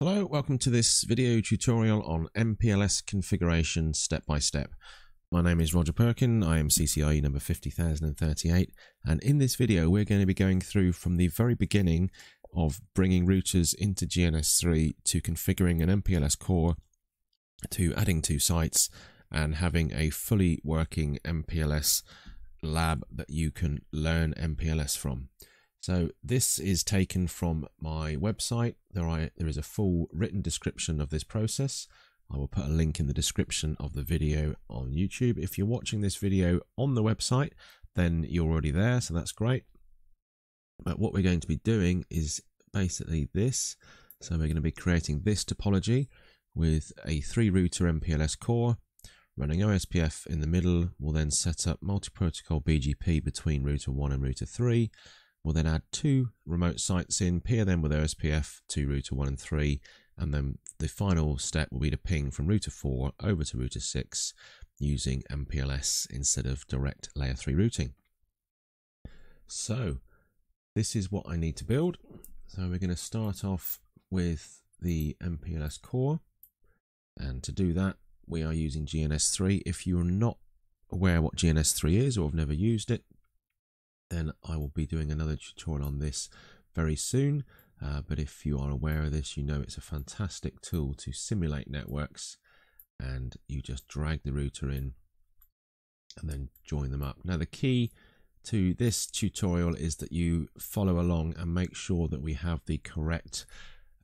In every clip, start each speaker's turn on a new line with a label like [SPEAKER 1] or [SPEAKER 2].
[SPEAKER 1] Hello, welcome to this video tutorial on MPLS configuration step by step. My name is Roger Perkin, I am CCIE number 50038 and in this video we're going to be going through from the very beginning of bringing routers into GNS3 to configuring an MPLS core to adding two sites and having a fully working MPLS lab that you can learn MPLS from. So this is taken from my website. There, I, there is a full written description of this process. I will put a link in the description of the video on YouTube. If you're watching this video on the website, then you're already there, so that's great. But what we're going to be doing is basically this. So we're going to be creating this topology with a three router MPLS core running OSPF in the middle. We'll then set up multi-protocol BGP between router 1 and router 3 We'll then add two remote sites in, peer them with OSPF to router 1 and 3, and then the final step will be to ping from router 4 over to router 6 using MPLS instead of direct layer 3 routing. So this is what I need to build. So we're going to start off with the MPLS core. And to do that, we are using GNS3. If you're not aware what GNS3 is or have never used it, then I will be doing another tutorial on this very soon. Uh, but if you are aware of this, you know it's a fantastic tool to simulate networks and you just drag the router in and then join them up. Now the key to this tutorial is that you follow along and make sure that we have the correct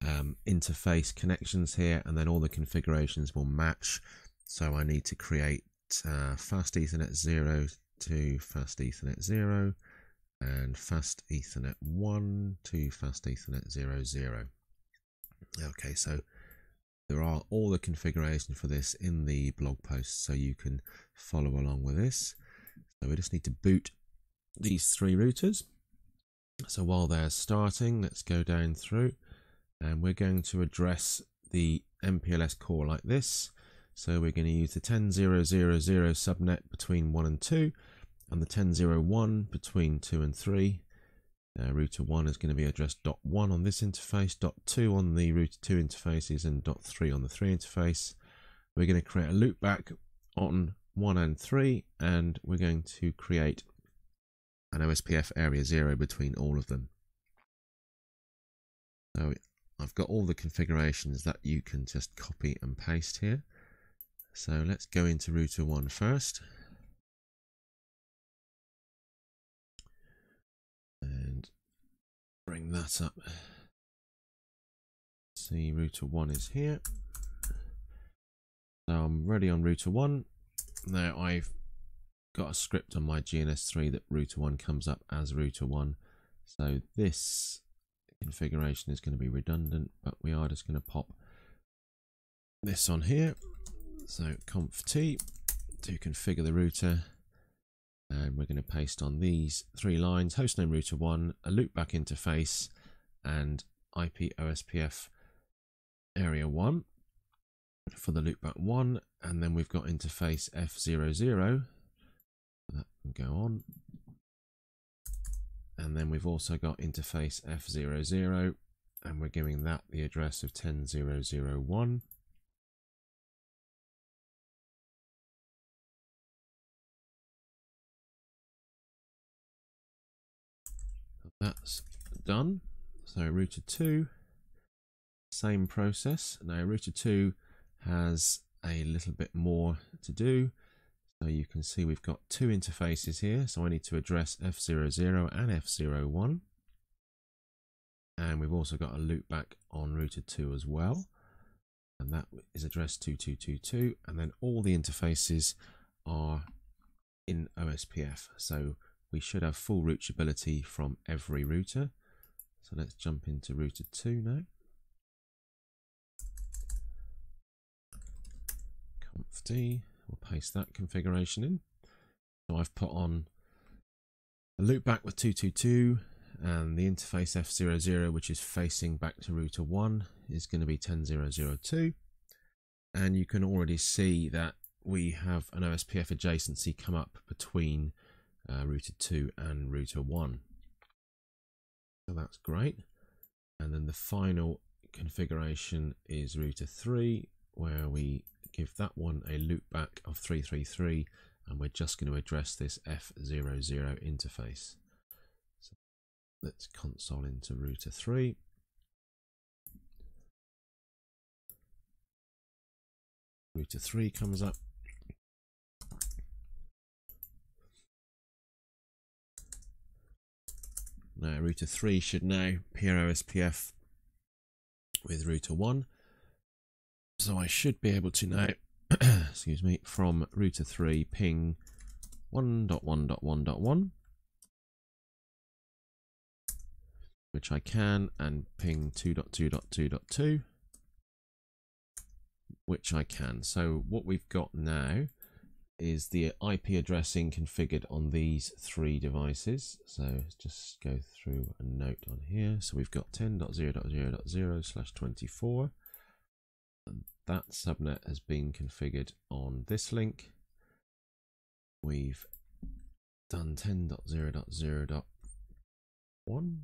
[SPEAKER 1] um, interface connections here and then all the configurations will match. So I need to create uh, fast ethernet 0 to fast ethernet 0 and fast ethernet 1 to fast ethernet 0 0 okay so there are all the configuration for this in the blog post so you can follow along with this. So we just need to boot these three routers. So while they're starting let's go down through and we're going to address the MPLS core like this. So we're going to use the 10000 subnet between 1 and 2 and the 1001 between 2 and 3. Uh, router 1 is going to be addressed dot 1 on this interface, dot 2 on the router 2 interfaces, and dot 3 on the 3 interface. We're going to create a loopback on 1 and 3, and we're going to create an OSPF area 0 between all of them. So I've got all the configurations that you can just copy and paste here. So let's go into router 1 first. That up. See, router 1 is here. So I'm ready on router 1. Now I've got a script on my GNS3 that router 1 comes up as router 1. So this configuration is going to be redundant, but we are just going to pop this on here. So conf t to configure the router and we're going to paste on these three lines hostname router 1 a loopback interface and IP OSPF area 1 for the loopback 1 and then we've got interface F00 that can go on. And then we've also got interface F00 and we're giving that the address of 10001 That's done. So router 2, same process. Now router 2 has a little bit more to do. So you can see we've got two interfaces here. So I need to address F00 and F01. And we've also got a loopback on router 2 as well. And that is address 2222. And then all the interfaces are in OSPF. So we should have full reachability from every router. So let's jump into router 2 now. conf t, we'll paste that configuration in. So I've put on a loopback with 222 and the interface F00 which is facing back to router 1 is going to be 10002 and you can already see that we have an OSPF adjacency come up between uh, router 2 and router 1. So that's great. And then the final configuration is router 3 where we give that one a loopback of 333 and we're just going to address this F00 interface. So let's console into router 3. Router 3 comes up. Now router 3 should now peer OSPF with router 1. So I should be able to now, excuse me, from router 3 ping 1.1.1.1 which I can and ping 2.2.2.2 which I can. So what we've got now is the IP addressing configured on these three devices. So just go through a note on here. So we've got 10.0.0.0 slash 24. And that subnet has been configured on this link. We've done 10.0.0.1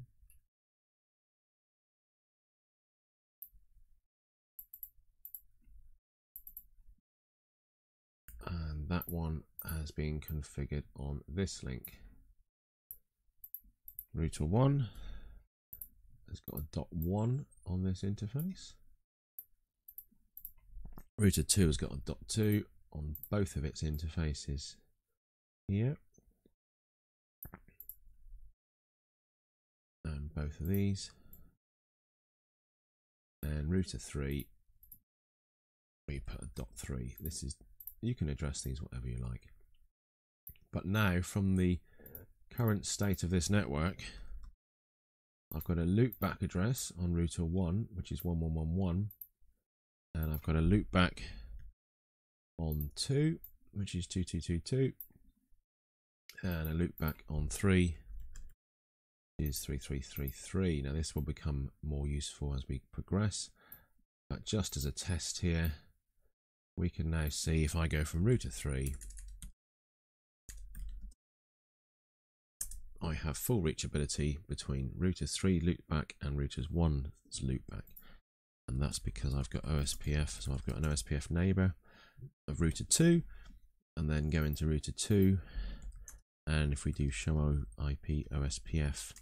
[SPEAKER 1] that one has been configured on this link. Router 1 has got a dot 1 on this interface. Router 2 has got a dot 2 on both of its interfaces here. And both of these. And router 3, we put a dot 3. This is you can address these whatever you like. But now, from the current state of this network, I've got a loopback address on router 1, which is 1111, and I've got a loopback on 2, which is 2222, and a loopback on 3 is 3333. Now, this will become more useful as we progress, but just as a test here, we can now see if I go from router 3 I have full reachability between router 3 loopback and routers 1's loopback and that's because I've got OSPF so I've got an OSPF neighbor of router 2 and then go into router 2 and if we do show IP OSPF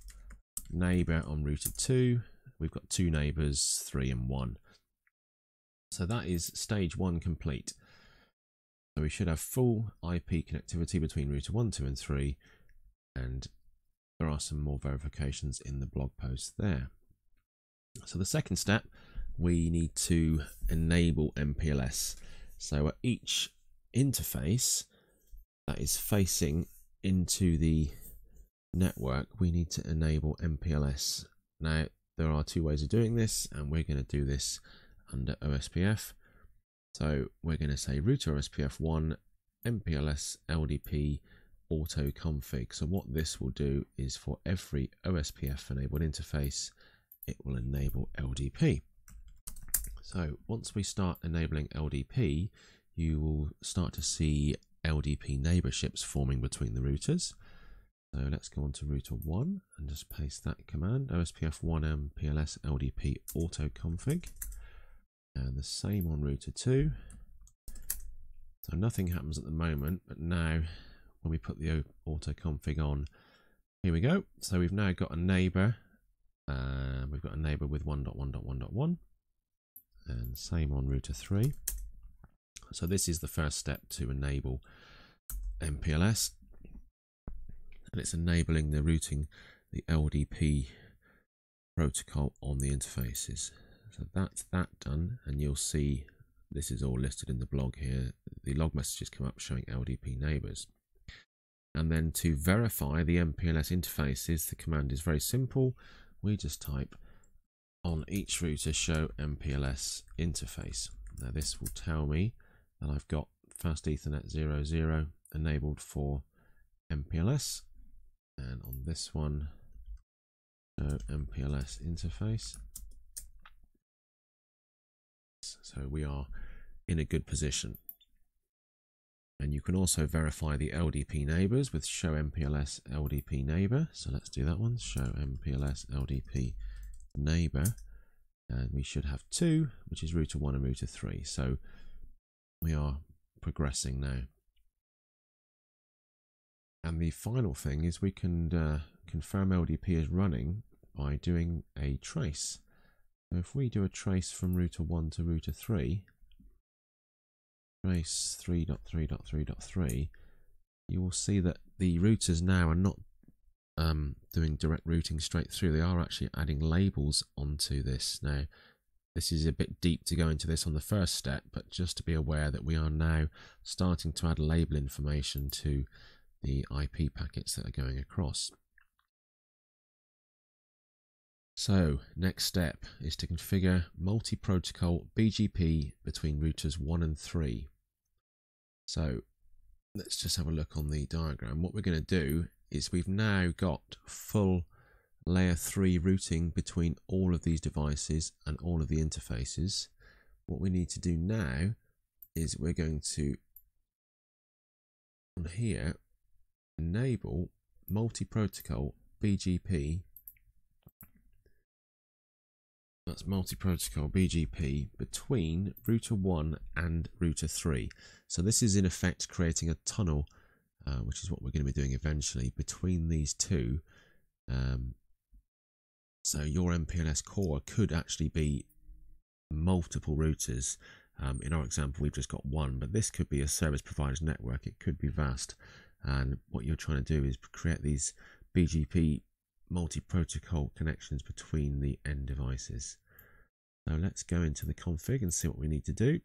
[SPEAKER 1] neighbor on router 2 we've got two neighbors 3 and 1 so that is stage one complete. So we should have full IP connectivity between router 1, 2 and 3 and there are some more verifications in the blog post there. So the second step, we need to enable MPLS. So at each interface that is facing into the network, we need to enable MPLS. Now, there are two ways of doing this, and we're going to do this under OSPF. So we're going to say router OSPF1 MPLS LDP auto config. So what this will do is for every OSPF enabled interface, it will enable LDP. So once we start enabling LDP, you will start to see LDP neighborships forming between the routers. So let's go on to router 1 and just paste that command, OSPF1 MPLS LDP auto config and the same on router 2 so nothing happens at the moment but now when we put the auto config on here we go. So we've now got a neighbor uh, we've got a neighbor with 1.1.1.1 and same on router 3 so this is the first step to enable MPLS and it's enabling the routing the LDP protocol on the interfaces so that's that done, and you'll see this is all listed in the blog here. The log messages come up showing LDP neighbors. And then to verify the MPLS interfaces, the command is very simple. We just type on each router show MPLS interface. Now this will tell me that I've got fast Ethernet 00 enabled for MPLS. And on this one, show MPLS interface. So we are in a good position. And you can also verify the LDP neighbors with show MPLS LDP neighbor. So let's do that one. Show MPLS LDP neighbor. and we should have two, which is router one and router three. So we are progressing now. And the final thing is we can uh, confirm LDP is running by doing a trace. So if we do a trace from router 1 to router 3, trace 3.3.3.3, you will see that the routers now are not um, doing direct routing straight through. They are actually adding labels onto this. Now, this is a bit deep to go into this on the first step, but just to be aware that we are now starting to add label information to the IP packets that are going across. So, next step is to configure multi-protocol BGP between routers 1 and 3. So, let's just have a look on the diagram. What we're going to do is we've now got full layer 3 routing between all of these devices and all of the interfaces. What we need to do now is we're going to on here enable multi-protocol BGP that's multi-protocol BGP between router 1 and router 3. So this is in effect creating a tunnel, uh, which is what we're going to be doing eventually, between these two. Um, so your MPLS core could actually be multiple routers. Um, in our example, we've just got one, but this could be a service provider's network. It could be vast. And what you're trying to do is create these BGP multi-protocol connections between the end devices. So let's go into the config and see what we need to do.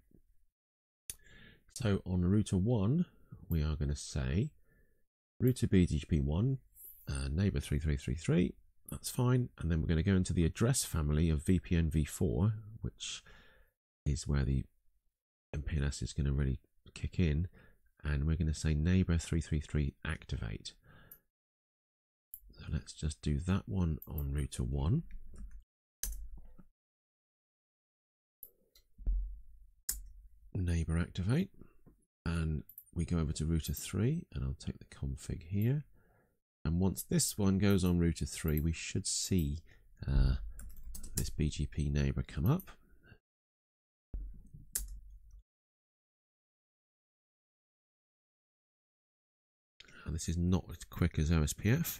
[SPEAKER 1] So on router 1, we are going to say router BGP1, uh, neighbor 3333, that's fine. And then we're going to go into the address family of VPN v4, which is where the MPLS is going to really kick in. And we're going to say neighbor 333 activate. So let's just do that one on router 1. Neighbor activate. And we go over to router 3 and I'll take the config here. And once this one goes on router 3, we should see uh, this BGP neighbor come up. And this is not as quick as OSPF.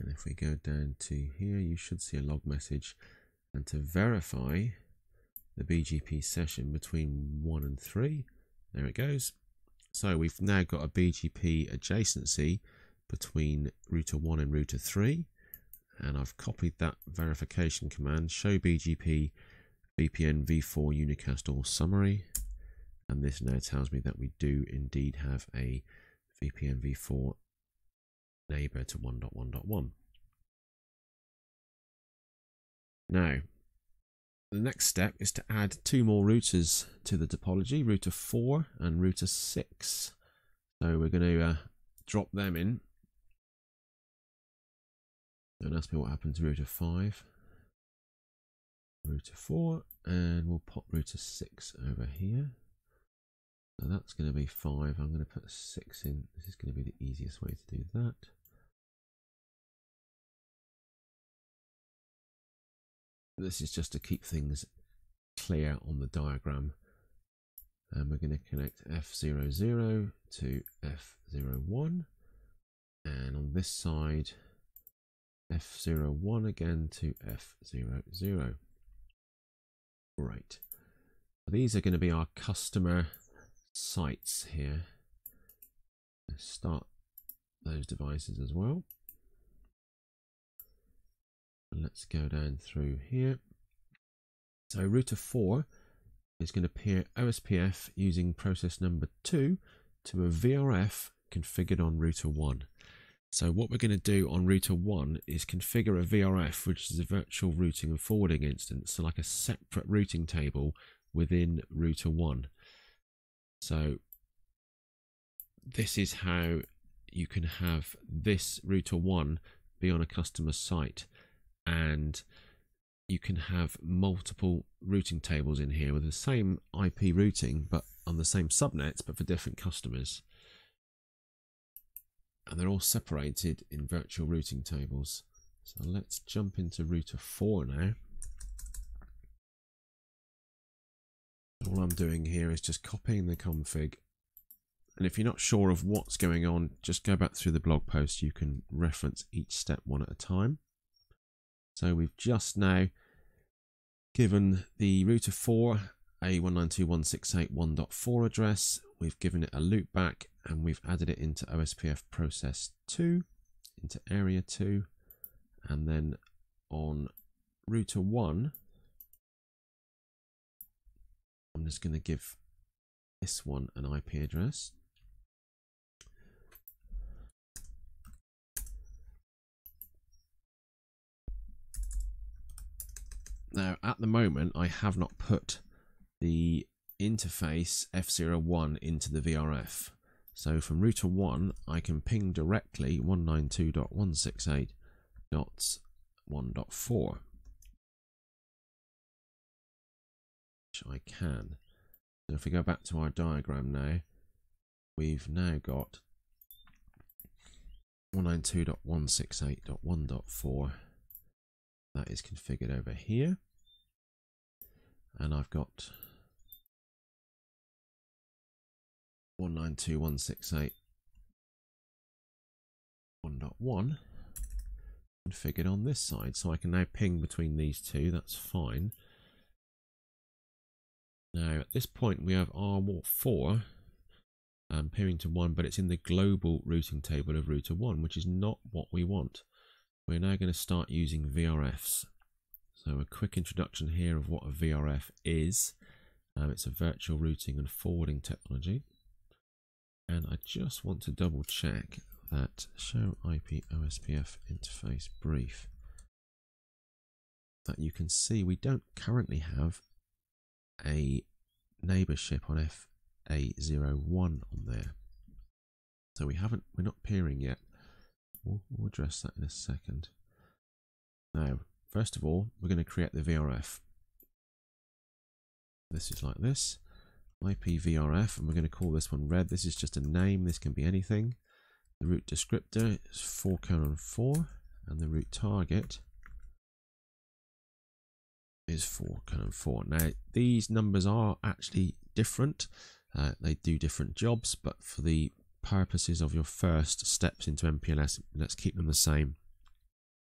[SPEAKER 1] And if we go down to here, you should see a log message. And to verify the BGP session between 1 and 3, there it goes. So we've now got a BGP adjacency between router 1 and router 3. And I've copied that verification command, show BGP VPN v4 unicast all summary. And this now tells me that we do indeed have a VPN v4 neighbor to 1.1.1. Now, the next step is to add two more routers to the topology, router 4 and router 6. So we're going to uh, drop them in. Don't ask me what happened to router 5. Router 4 and we'll pop router 6 over here. So that's going to be 5. I'm going to put 6 in. This is going to be the easiest way to do that. This is just to keep things clear on the diagram. And we're going to connect F00 to F01. And on this side, F01 again to F00. Right. These are going to be our customer sites here. Start those devices as well. Let's go down through here. So router 4 is going to peer OSPF using process number 2 to a VRF configured on router 1. So what we're going to do on router 1 is configure a VRF, which is a virtual routing and forwarding instance, so like a separate routing table within router 1. So this is how you can have this router 1 be on a customer site and you can have multiple routing tables in here with the same IP routing but on the same subnets but for different customers. and they're all separated in virtual routing tables. So let's jump into router 4 now. All I'm doing here is just copying the config. And if you're not sure of what's going on, just go back through the blog post. You can reference each step one at a time. So we've just now given the router 4 a 192.168.1.4 address. We've given it a loopback and we've added it into OSPF process 2, into area 2, and then on router 1, I'm just going to give this one an IP address. Now, at the moment, I have not put the interface F01 into the VRF. So from router 1, I can ping directly 192.168.1.4. Which I can. So if we go back to our diagram now, we've now got 192.168.1.4 that is configured over here and I've got 192.168.1.1 configured on this side. So I can now ping between these two. That's fine. Now at this point we have R4 um, pairing to 1 but it's in the global routing table of router 1 which is not what we want. We're now going to start using VRFs. So a quick introduction here of what a VRF is. Um, it's a virtual routing and forwarding technology. And I just want to double check that show IP OSPF interface brief that you can see we don't currently have a neighborship on FA01 on there. So we haven't, we're not peering yet. We'll, we'll address that in a second. Now, first of all, we're going to create the VRF. This is like this. IP VRF, and we're going to call this one red. This is just a name. This can be anything. The route descriptor is 4 colon 4, and the route target is 4 colon 4. Now, these numbers are actually different. Uh, they do different jobs, but for the purposes of your first steps into MPLS, let's keep them the same.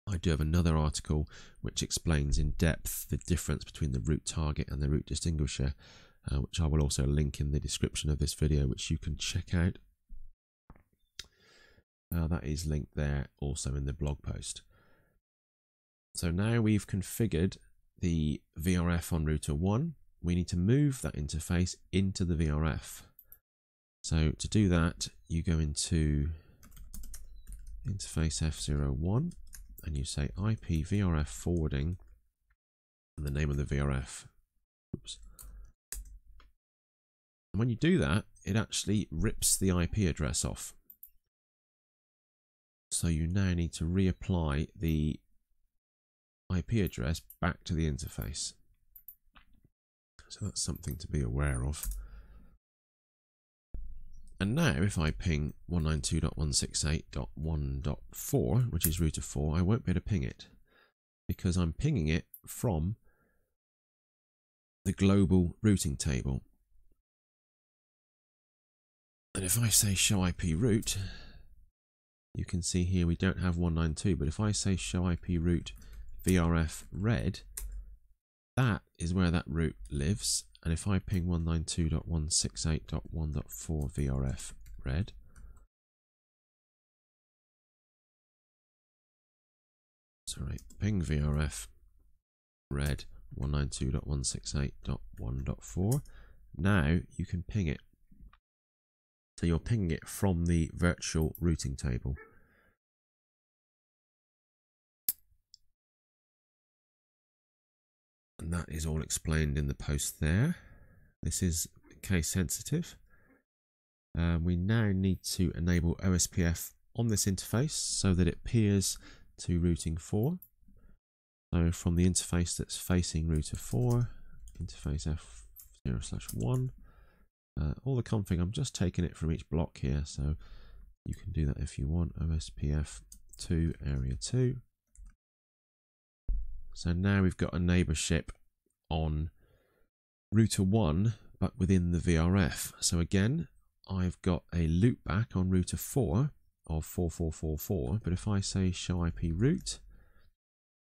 [SPEAKER 1] I do have another article which explains in depth the difference between the route target and the route distinguisher, uh, which I will also link in the description of this video, which you can check out. Uh, that is linked there also in the blog post. So now we've configured the VRF on router 1, we need to move that interface into the VRF. So to do that, you go into interface F01 and you say IP VRF forwarding and the name of the VRF. Oops. And when you do that, it actually rips the IP address off. So you now need to reapply the IP address back to the interface. So that's something to be aware of. And now if I ping 192.168.1.4, which is router 4, I won't be able to ping it because I'm pinging it from the global routing table. And if I say show IP route, you can see here we don't have 192, but if I say show IP route VRF red, that is where that route lives and if I ping 192.168.1.4 VRF red, sorry, ping VRF red 192.168.1.4, now you can ping it. So you're pinging it from the virtual routing table. And that is all explained in the post there. This is case sensitive. Um, we now need to enable OSPF on this interface so that it peers to routing 4. So from the interface that's facing router 4, interface F0 slash 1, uh, all the config, I'm just taking it from each block here. So You can do that if you want. OSPF 2 area 2. So now we've got a neighborship on router 1 but within the VRF. So again, I've got a loopback on router 4 of 4444, but if I say show IP route,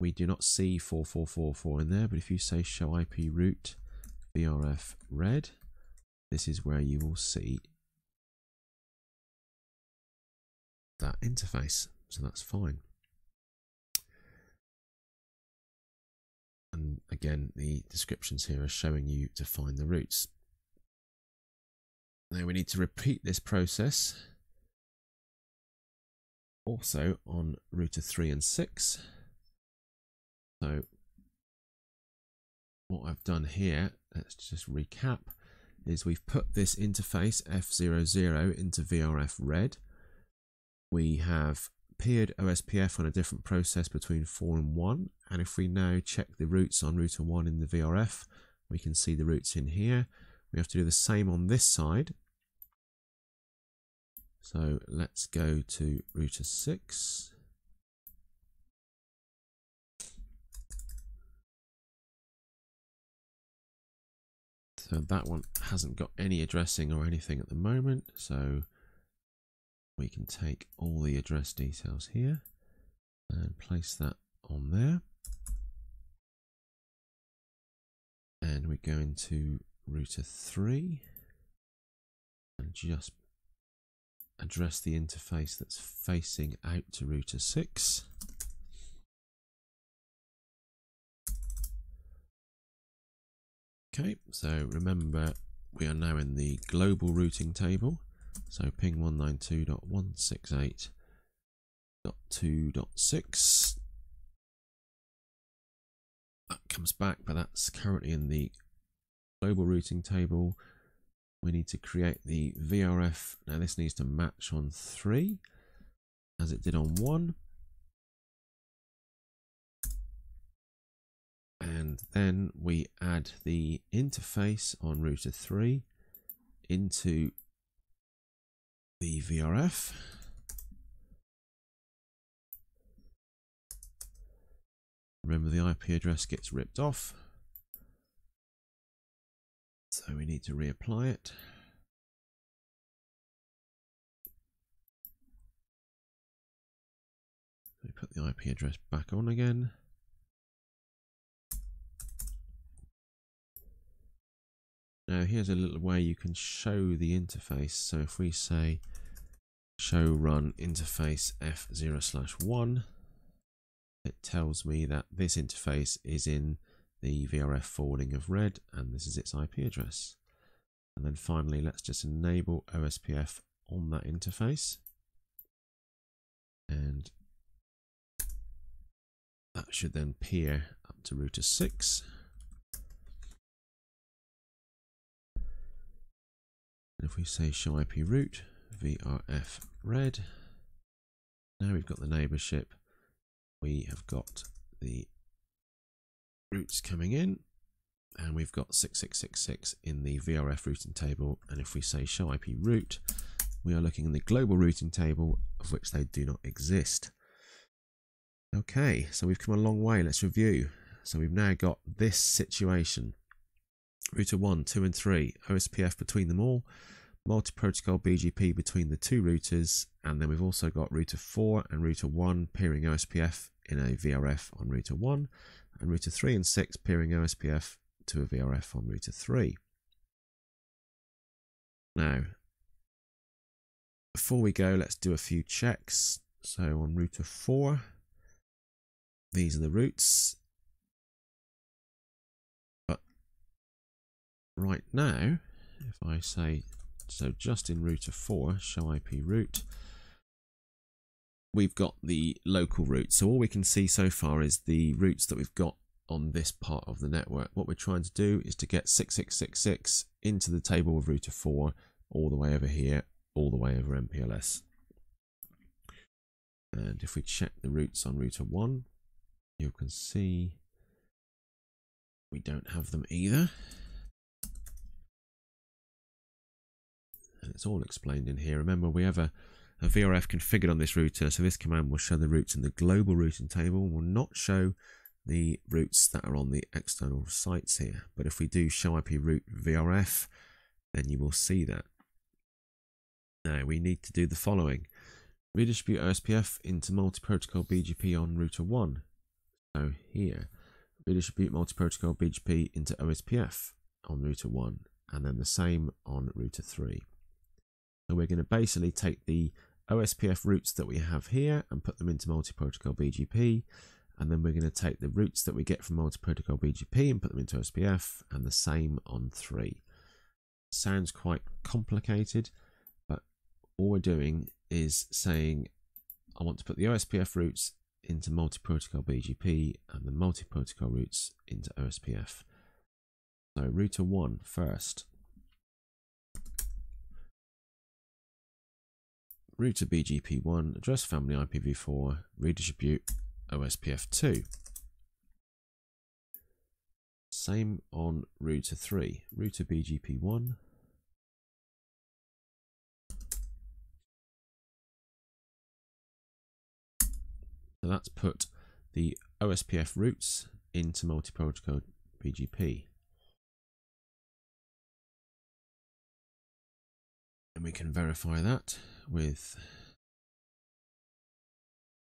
[SPEAKER 1] we do not see 4444 in there, but if you say show IP route VRF red, this is where you will see that interface. So that's fine. Again, the descriptions here are showing you to find the routes. Now we need to repeat this process also on router 3 and 6. So what I've done here, let's just recap, is we've put this interface F00 into VRF red. We have peered OSPF on a different process between 4 and 1 and if we now check the routes on router 1 in the VRF we can see the routes in here. We have to do the same on this side. So let's go to router 6 so that one hasn't got any addressing or anything at the moment so we can take all the address details here and place that on there. And we go into router 3 and just address the interface that's facing out to router 6. Okay, so remember we are now in the global routing table so ping 192.168.2.6. That comes back, but that's currently in the global routing table. We need to create the VRF. Now this needs to match on 3 as it did on 1. And then we add the interface on router 3 into the VRF. Remember the IP address gets ripped off. So we need to reapply it. We put the IP address back on again. Now here's a little way you can show the interface. So if we say show run interface f0 slash 1, it tells me that this interface is in the VRF forwarding of red and this is its IP address. And then finally, let's just enable OSPF on that interface. And that should then peer up to router 6. And if we say show IP route, VRF red, now we've got the neighborship. We have got the routes coming in and we've got 6666 in the VRF routing table. And if we say show IP route, we are looking in the global routing table of which they do not exist. Okay, so we've come a long way. Let's review. So we've now got this situation. Router 1, 2 and 3, OSPF between them all, multi-protocol BGP between the two routers, and then we've also got router 4 and router 1 peering OSPF in a VRF on router 1, and router 3 and 6 peering OSPF to a VRF on router 3. Now, before we go, let's do a few checks. So on router 4, these are the routes. Right now, if I say, so just in router 4, show IP route, we've got the local route. So all we can see so far is the routes that we've got on this part of the network. What we're trying to do is to get 6666 into the table of router 4 all the way over here, all the way over MPLS. And if we check the routes on router 1, you can see we don't have them either. And it's all explained in here. Remember, we have a, a VRF configured on this router, so this command will show the routes in the global routing table, and will not show the routes that are on the external sites here. But if we do show IP route VRF, then you will see that. Now we need to do the following. Redistribute OSPF into multi-protocol BGP on router 1. So here, redistribute multi-protocol BGP into OSPF on router 1 and then the same on router 3. So we're going to basically take the OSPF routes that we have here and put them into multi-protocol BGP and then we're going to take the routes that we get from multi-protocol BGP and put them into OSPF and the same on 3. Sounds quite complicated but all we're doing is saying I want to put the OSPF routes into multi-protocol BGP and the multi-protocol routes into OSPF. So router 1 first. Router BGP1, address family IPv4, redistribute OSPF2. Same on router 3, router BGP1, So that's put the OSPF routes into multi-protocol BGP. And we can verify that with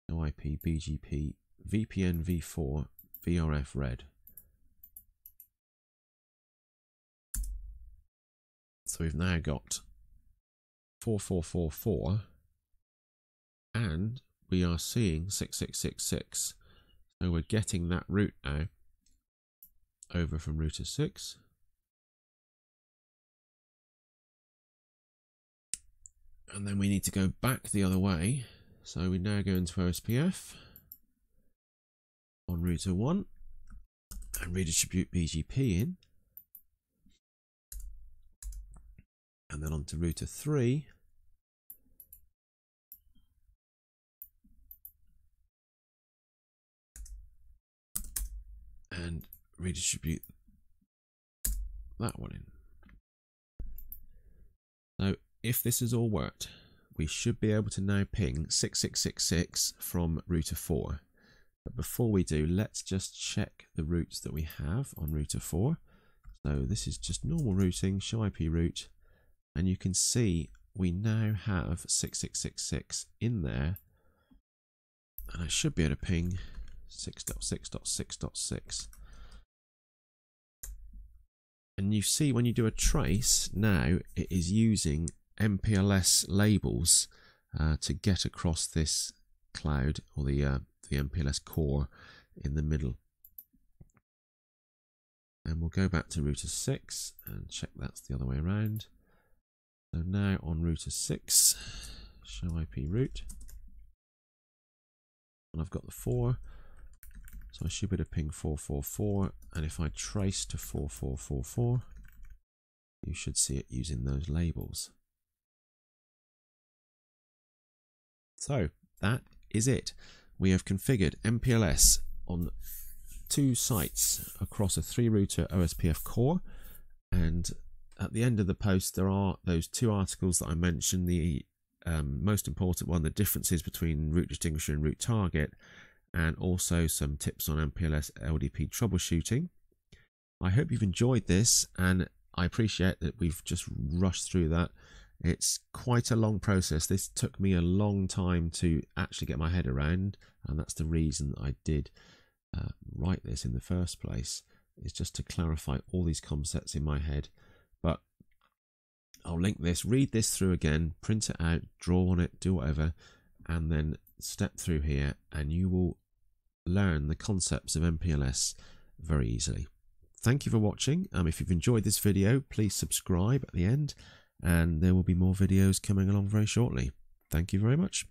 [SPEAKER 1] IP BGP VPN v4 VRF red. So we've now got 4444 and we are seeing 6666. So we're getting that route now over from router 6. And then we need to go back the other way. So we now go into OSPF on router 1 and redistribute BGP in. And then onto router 3 and redistribute that one in. So if this has all worked, we should be able to now ping 6666 from router 4. But before we do, let's just check the routes that we have on router 4. So this is just normal routing, show IP route, and you can see we now have 6666 in there. And I should be able to ping 6.6.6.6. And you see when you do a trace now, it is using MPLS labels uh, to get across this cloud or the, uh, the MPLS core in the middle. And we'll go back to router 6 and check that's the other way around. So now on router 6, show IP route. And I've got the 4. So I should be able to ping 444, and if I trace to 4444, you should see it using those labels. So that is it. We have configured MPLS on two sites across a three router OSPF core and at the end of the post there are those two articles that I mentioned the um, most important one the differences between route distinguisher and route target and also some tips on MPLS LDP troubleshooting. I hope you've enjoyed this and I appreciate that we've just rushed through that. It's quite a long process. This took me a long time to actually get my head around, and that's the reason I did uh, write this in the first place. Is just to clarify all these concepts in my head. But I'll link this, read this through again, print it out, draw on it, do whatever, and then step through here, and you will learn the concepts of MPLS very easily. Thank you for watching. Um, if you've enjoyed this video, please subscribe at the end and there will be more videos coming along very shortly. Thank you very much.